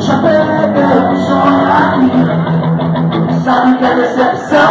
Deixa perder o sonho aqui Sabe que a decepção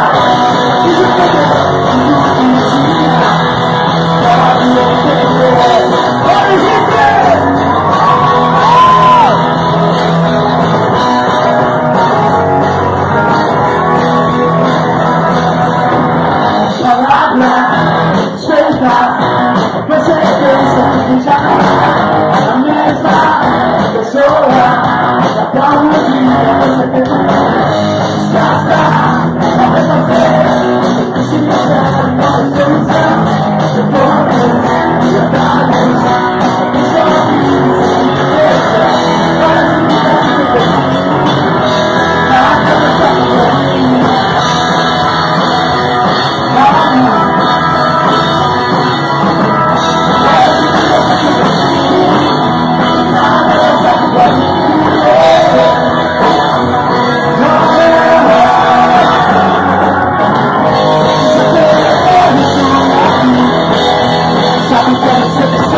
Center,